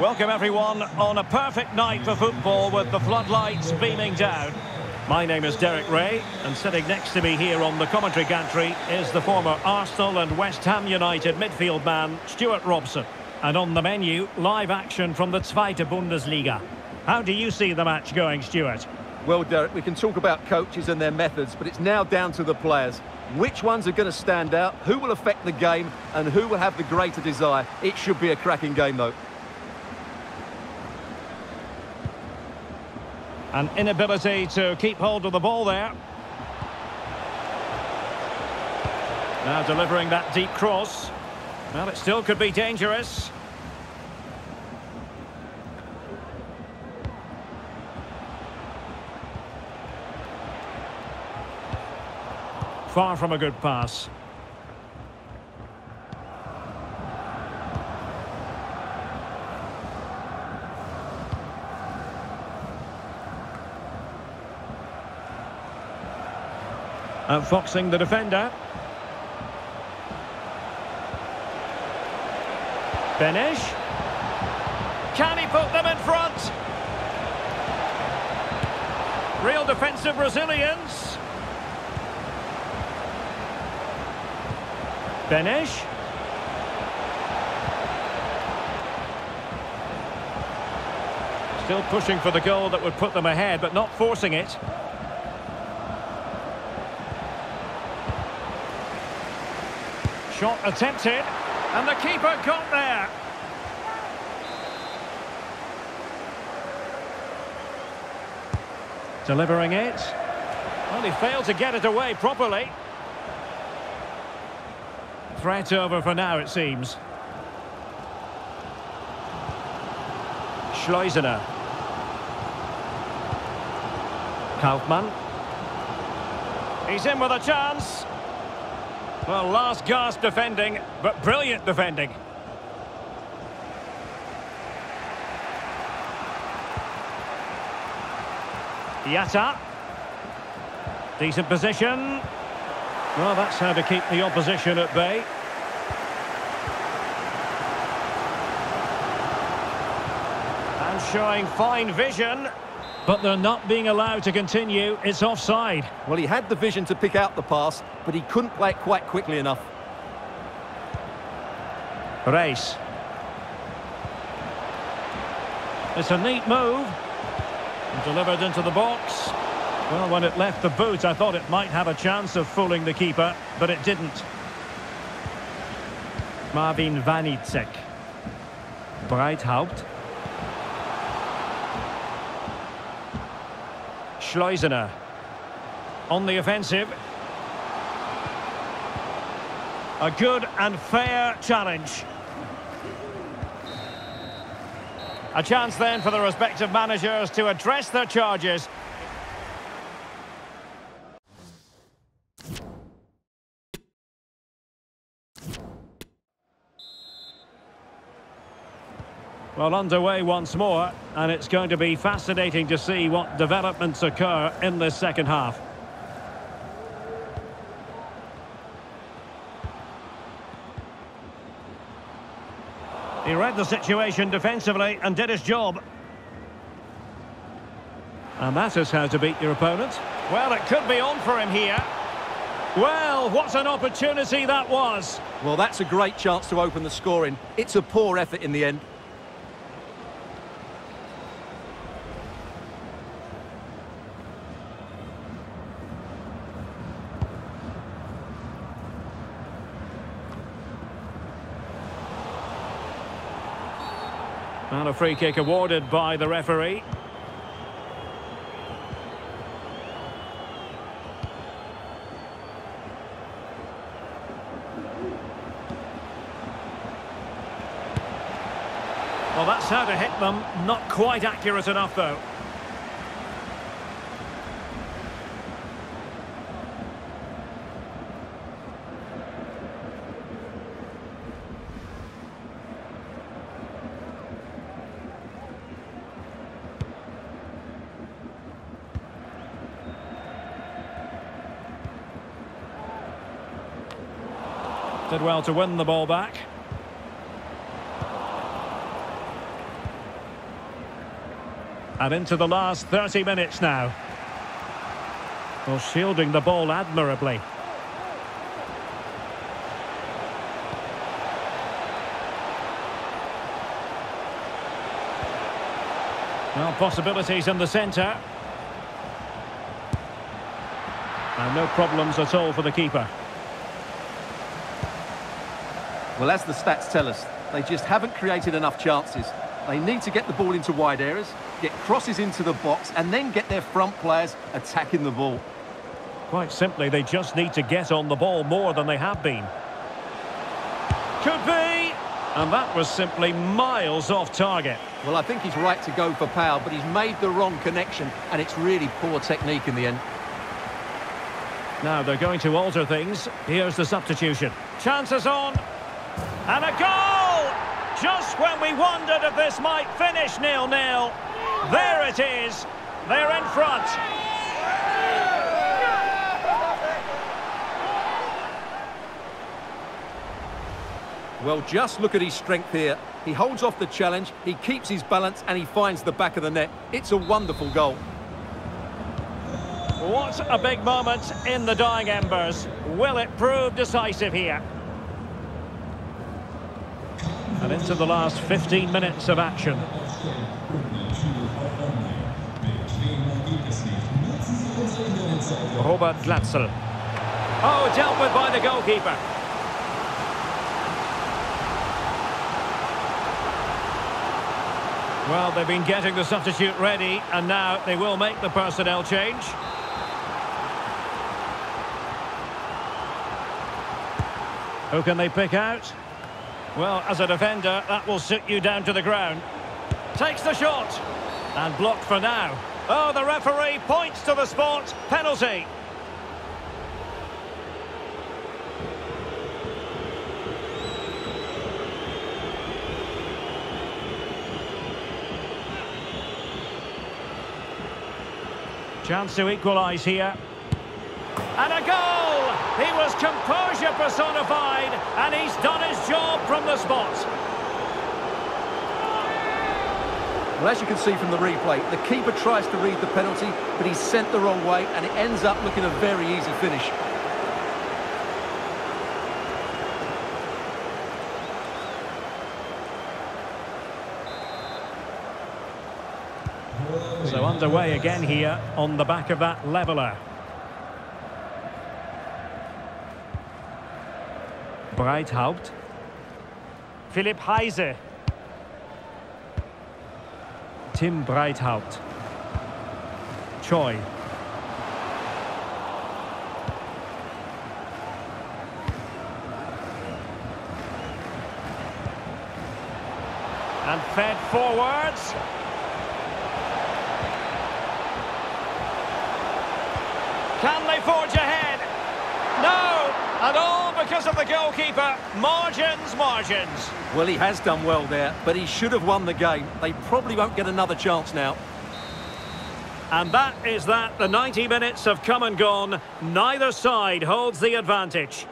Welcome everyone on a perfect night for football with the floodlights beaming down. My name is Derek Rae and sitting next to me here on the commentary gantry is the former Arsenal and West Ham United midfield man Stewart Robson. And on the menu, live action from the Zweite Bundesliga. How do you see the match going, Stuart? Well, Derek, we can talk about coaches and their methods, but it's now down to the players. Which ones are going to stand out, who will affect the game, and who will have the greater desire? It should be a cracking game, though. An inability to keep hold of the ball there. Now delivering that deep cross. Well, it still could be dangerous. Far from a good pass. Outfoxing the defender. Bénes. Can he put them in front? Real defensive resilience. Bénes. Still pushing for the goal that would put them ahead, but not forcing it. Shot attempted, and the keeper got there. Delivering it. Well, he failed to get it away properly. Threat over for now, it seems. Schleusener. Kaufmann. He's in with a chance. Well, last gasp defending, but brilliant defending. Jatta. Decent position. Well, that's how to keep the opposition at bay. And showing fine vision. But they're not being allowed to continue. It's offside. Well, he had the vision to pick out the pass, but he couldn't play it quite quickly enough. Race. It's a neat move. Delivered into the box. Well, when it left the boot, I thought it might have a chance of fooling the keeper, but it didn't. Marvin Wanitzek. Breithaupt. Schleusener. On the offensive. A good and fair challenge. A chance then for the respective managers to address their charges. Well, underway once more, and it's going to be fascinating to see what developments occur in this second half. He read the situation defensively and did his job. And that is how to beat your opponent. Well, it could be on for him here. Well, what an opportunity that was. Well, that's a great chance to open the scoring. It's a poor effort in the end. And a free kick awarded by the referee. Well, that's how to hit them. Not quite accurate enough, though. Did well to win the ball back. And into the last 30 minutes now. Well, shielding the ball admirably. Well, possibilities in the centre. And no problems at all for the keeper. Well, as the stats tell us, they just haven't created enough chances. They need to get the ball into wide areas, get crosses into the box, and then get their front players attacking the ball. Quite simply, they just need to get on the ball more than they have been. Could be! And that was simply miles off target. Well, I think he's right to go for power, but he's made the wrong connection, and it's really poor technique in the end. Now they're going to alter things. Here's the substitution. Chances on. And a goal! Just when we wondered if this might finish nil-nil. There it is. They're in front. Well, just look at his strength here. He holds off the challenge, he keeps his balance, and he finds the back of the net. It's a wonderful goal. What a big moment in the dying embers. Will it prove decisive here? And into the last 15 minutes of action. Robert Glatzel. Oh, dealt with by the goalkeeper. Well, they've been getting the substitute ready, and now they will make the personnel change. Who can they pick out? Well, as a defender, that will sit you down to the ground. Takes the shot. And blocked for now. Oh, the referee points to the spot. Penalty. Chance to equalise here. And a goal! He was composure personified, and he's done his job from the spot. Well, as you can see from the replay, the keeper tries to read the penalty, but he's sent the wrong way, and it ends up looking a very easy finish. So underway again here on the back of that leveller. Breithaupt. Philipp Heise. Tim Breithaupt. Choi. And fed forwards. Can they forge ahead? No! And all because of the goalkeeper. Margins, margins. Well, he has done well there, but he should have won the game. They probably won't get another chance now. And that is that. The 90 minutes have come and gone. Neither side holds the advantage.